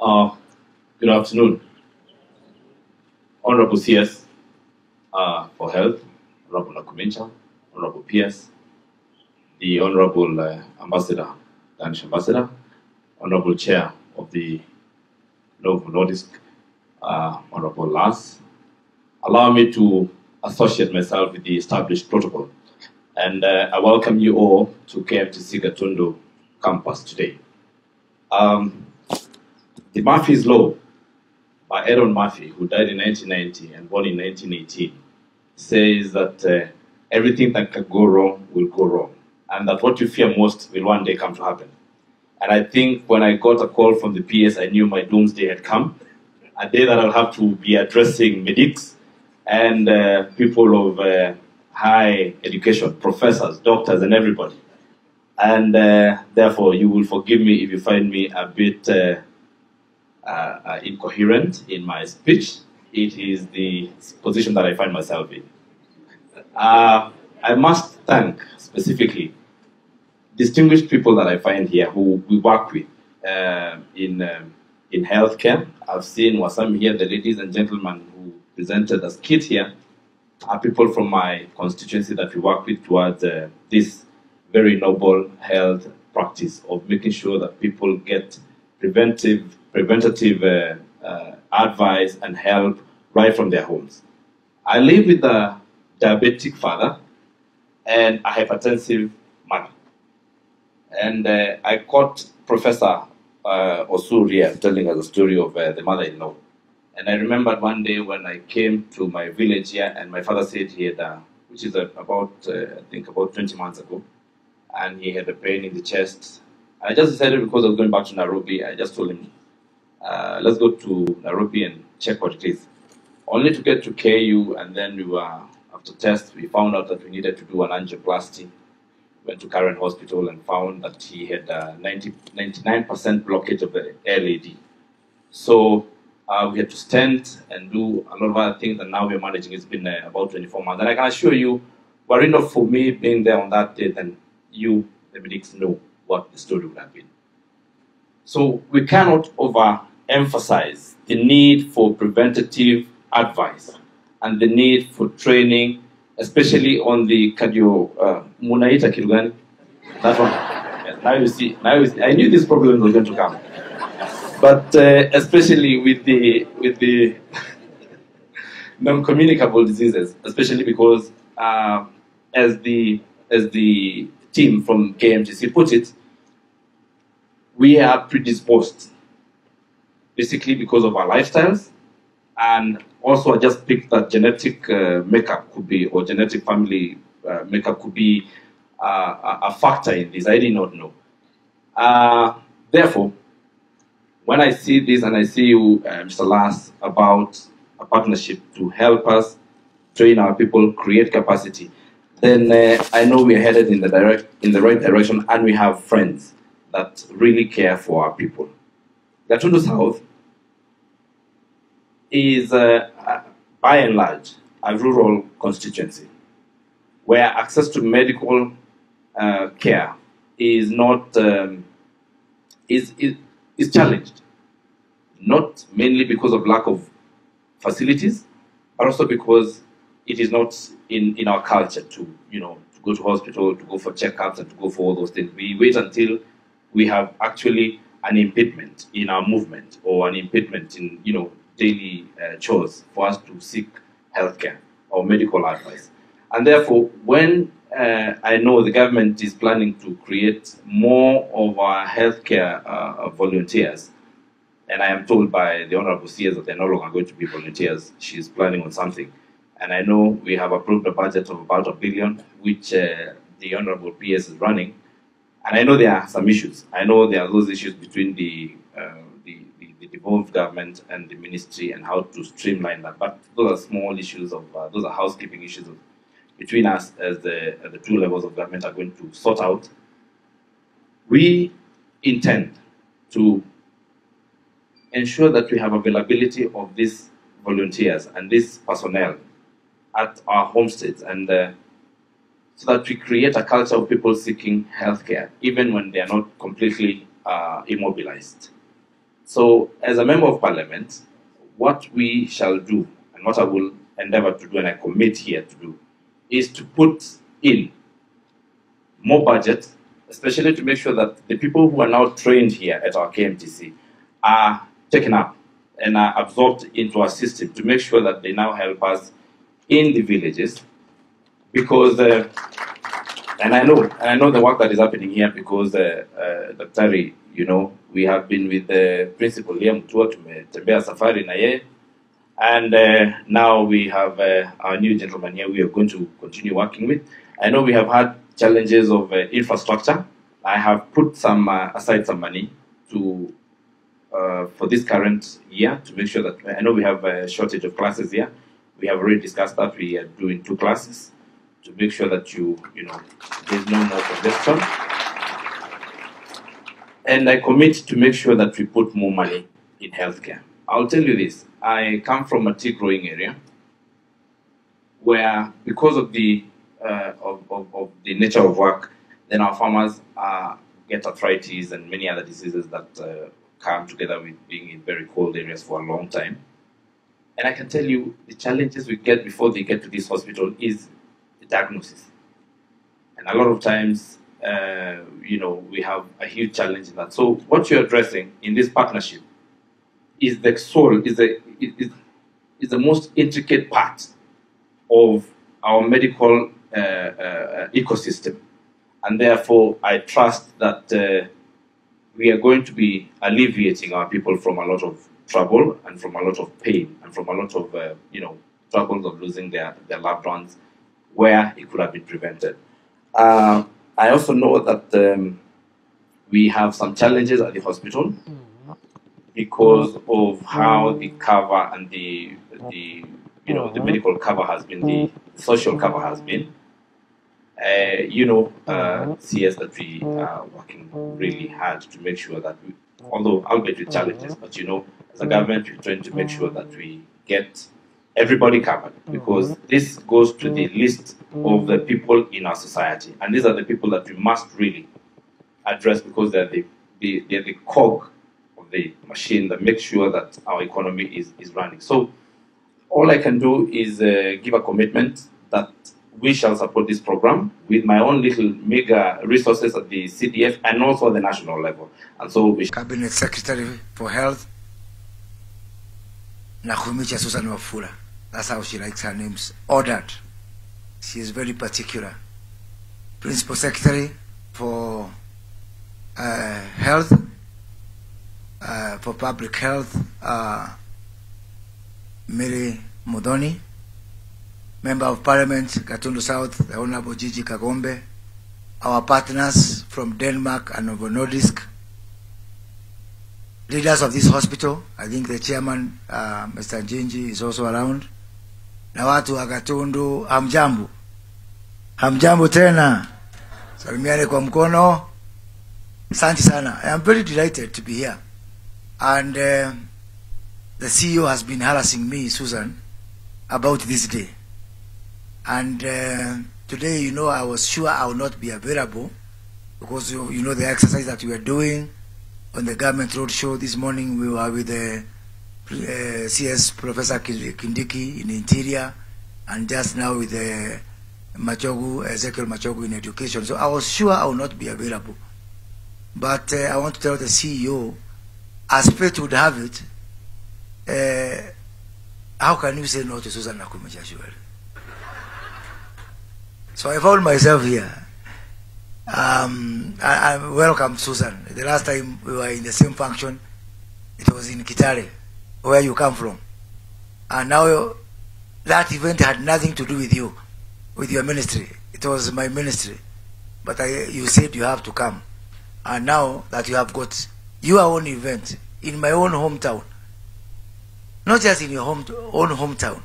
Uh, good afternoon. Honorable CS uh, for Health, Honorable Nakhumicha, Honorable PS, the Honorable uh, Ambassador, Danish Ambassador, Honorable Chair of the Novo Nordisk, uh, Honorable Lars. Allow me to associate myself with the established protocol. And uh, I welcome you all to KMTC Gatundu campus today. Um, the Murphy's Law by Aaron Murphy, who died in 1990 and born in 1918, says that uh, everything that can go wrong will go wrong, and that what you fear most will one day come to happen. And I think when I got a call from the PS, I knew my doomsday had come, a day that I'll have to be addressing medics and uh, people of uh, high education, professors, doctors, and everybody. And uh, therefore, you will forgive me if you find me a bit uh, incoherent in my speech. It is the position that I find myself in. Uh, I must thank specifically distinguished people that I find here who we work with uh, in, um, in healthcare. I've seen Wasam here, the ladies and gentlemen who presented as kids here are people from my constituency that we work with towards uh, this very noble health practice of making sure that people get preventive, preventative uh, uh, advice and help right from their homes. I live with a diabetic father and a hypertensive mother. And uh, I caught Professor uh, Osuria telling us a story of uh, the mother-in-law. And I remembered one day when I came to my village here, and my father said he had, uh, which is about, I think, about 20 months ago, and he had a pain in the chest. I just decided because I was going back to Nairobi, I just told him, uh, let's go to Nairobi and check what it is. Only to get to KU, and then we were, after test, we found out that we needed to do an angioplasty. Went to Karen Hospital and found that he had a 90, 99% blockage of the LAD. So uh, we had to stand and do a lot of other things, and now we're managing. It's been uh, about 24 months. And I can assure you, were not for me being there on that day, then you, the medics, know what the story would have been. So we cannot overemphasize the need for preventative advice and the need for training, especially on the cardio, uh, munaita kilugani, that one. Yes, now you see, now you see, I knew this problem was going to come. But uh, especially with the, with the non-communicable diseases, especially because uh, as the, as the team from KMTC put it, we are predisposed, basically because of our lifestyles, and also I just picked that genetic uh, makeup could be, or genetic family uh, makeup could be uh, a factor in this. I did not know. Uh, therefore, when I see this and I see you, uh, Mr. Lars, about a partnership to help us train our people, create capacity, then uh, I know we're headed in the direct in the right direction, and we have friends that really care for our people. Gatundu South is, uh, by and large, a rural constituency where access to medical uh, care is not um, is, is is challenged, not mainly because of lack of facilities, but also because it is not in, in our culture to you know to go to hospital, to go for checkups, and to go for all those things. We wait until we have actually an impediment in our movement or an impediment in you know daily uh, chores for us to seek healthcare or medical advice. And therefore, when uh, I know the government is planning to create more of our healthcare uh, volunteers, and I am told by the Honorable CS that they're no longer going to be volunteers. She's planning on something. And I know we have approved a budget of about a billion, which uh, the Honorable PS is running. And I know there are some issues. I know there are those issues between the, uh, the, the, the, devolved government and the ministry and how to streamline that. But those are small issues of, uh, those are housekeeping issues of, between us as the, as the two levels of government are going to sort out. We intend to ensure that we have availability of these volunteers and this personnel at our homesteads and uh, so that we create a culture of people seeking healthcare even when they are not completely uh, immobilized. So, as a member of parliament, what we shall do, and what I will endeavor to do, and I commit here to do, is to put in more budget, especially to make sure that the people who are now trained here at our KMTC are taken up and are absorbed into our system to make sure that they now help us in the villages. Because, uh, and I know, and I know the work that is happening here because uh, uh, Daktari, you know, we have been with the principal Liam Mutua, tumetembea safari na and uh, now we have uh, our new gentleman here we are going to continue working with. I know we have had challenges of uh, infrastructure. I have put some uh, aside some money to uh, for this current year to make sure that I know we have a shortage of classes here. We have already discussed that we are doing two classes to make sure that you you know there's no more congestion. And I commit to make sure that we put more money in healthcare. I'll tell you this: I come from a tea growing area where, because of the uh, of, of, of the nature of work, then our farmers uh, get arthritis and many other diseases that uh, come together with being in very cold areas for a long time. And I can tell you the challenges we get before they get to this hospital is the diagnosis. And a lot of times, uh, you know, we have a huge challenge in that. So what you're addressing in this partnership is the soul, is the, is, is the most intricate part of our medical uh, uh, ecosystem. And therefore, I trust that uh, we are going to be alleviating our people from a lot of trouble and from a lot of pain and from a lot of, uh, you know, troubles of losing their, their loved ones where it could have been prevented. I also know that um, we have some challenges at the hospital because of how the cover and the, the you know, the medical cover has been, the social cover has been. Uh, you know, uh, CS that we are working really hard to make sure that we, although albeit with challenges, but you know, as a government, we're trying to make sure that we get everybody covered because this goes to the list of the people in our society, and these are the people that we must really address because they're the, the they're the cog of the machine that makes sure that our economy is, is running. So all I can do is uh, give a commitment that we shall support this program with my own little mega resources at the CDF and also at the national level. And so we Cabinet Secretary for Health, Nakhumicha Susan Wafula. That's how she likes her names. Ordered. She is very particular. Principal Secretary for uh, Health, uh, for Public Health, uh, Mary Muthoni. Member of Parliament, Gatundu South, the Honorable GG Kagombe, our partners from Denmark and Novo Nordisk, leaders of this hospital, I think the chairman, uh, Mr. Njinji is also around, na watu wa Gatundu, hamjambo, hamjambo tena, salimiane kwa mkono, asante sana. I am very delighted to be here. And uh, the CEO has been harassing me, Susan, about this day. And uh, today, you know, I was sure I would not be available because you, you know the exercise that we were doing on the government road show this morning. We were with the uh, CS Professor Kindiki in interior, and just now with the Machogu, Ezekiel Machogu in education. So I was sure I would not be available. But uh, I want to tell the CEO, as fate would have it, uh, how can you say no to Susan Nakumijashwari? So I found myself here. Um, I, I welcome Susan. The last time we were in the same function, it was in Kitale, where you come from. And now that event had nothing to do with you, with your ministry. It was my ministry. But I, you said you have to come. And now that you have got your own event in my own hometown, not just in your home, own hometown.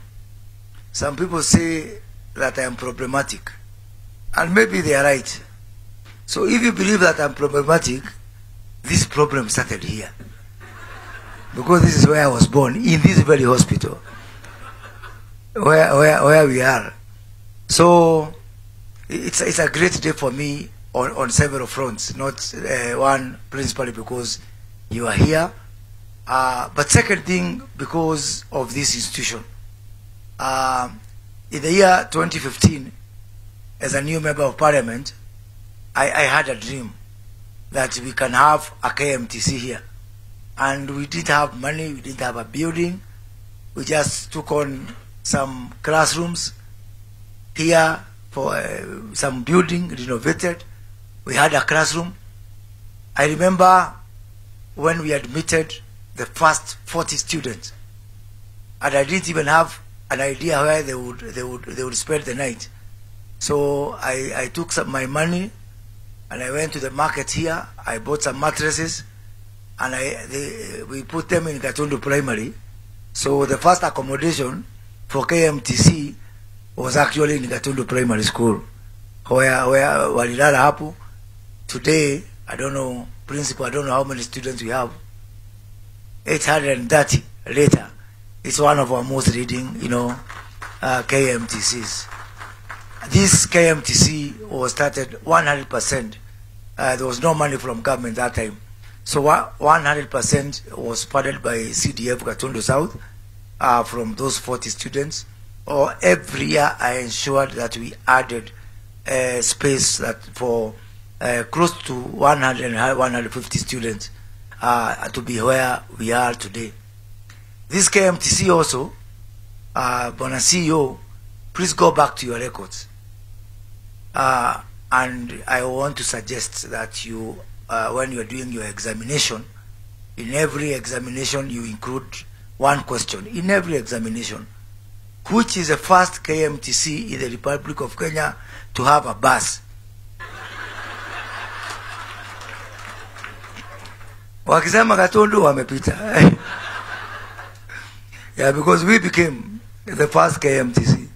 Some people say that I am problematic. And maybe they are right. So if you believe that I'm problematic, this problem started here. Because this is where I was born, in this very hospital. Where, where, where we are. So it's, it's a great day for me on, on several fronts. Not uh, one principally because you are here Uh, but second thing, because of this institution, uh, in the year 2015, as a new member of parliament, I, I had a dream that we can have a KMTC here. And we didn't have money, we didn't have a building. We just took on some classrooms here for uh, some building renovated. We had a classroom. I remember when we admitted the first 40 students, and I didn't even have an idea where they would they would they would spend the night. So I, I took some my money and I went to the market here. I bought some mattresses and I they, we put them in Gatundu Primary. So the first accommodation for KMTC was actually in Gatundu Primary School where where walilala hapo. Today I don't know principal. I don't know how many students we have. 830 later. It's one of our most reading, you know, uh, KMTCs. This KMTC was started 100%. Uh, there was no money from government that time. So 100% was funded by CDF Gatundu South uh, from those 40 students. Or every year I ensured that we added uh, space that for uh, close to 100 150 students uh, to be where we are today. This KMTC also, uh, Bona CEO, please go back to your records. Uh, and I want to suggest that you, uh, when you're doing your examination, in every examination you include one question. In every examination, which is the first KMTC in the Republic of Kenya to have a bus? Wakisema Gatundu wamepita. yeah, because we became the first KMTC.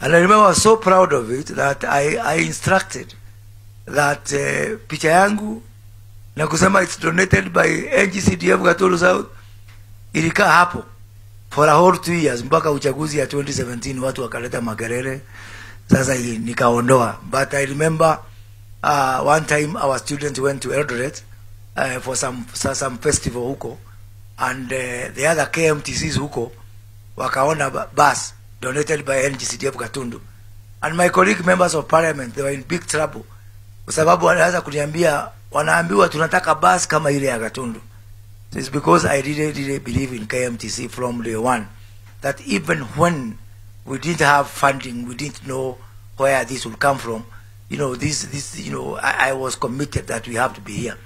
And I remember I was so proud of it that I, I instructed that uh, picha yangu na kusema it's donated by NGCDF Gaturu South. Ilikaa hapo. For a whole two years mpaka uchaguzi ya 2017 watu wakaleta magerere sasa hii nikaondoa. But I remember uh, one time our student went to Eldoret uh, for some some festival huko. And uh, the other KMTCs huko wakaona bus donated by NGCDF Gatundu and my colleague members of parliament they were in big trouble. Kwa sababu wanaanza kuniambia wanaambiwa tunataka bus kama ile ya Gatundu It's because I really, really believe in KMTC from day one. That even when we didn't have funding, we didn't know where this would come from. You know, this, this, you know, I, I was committed that we have to be here.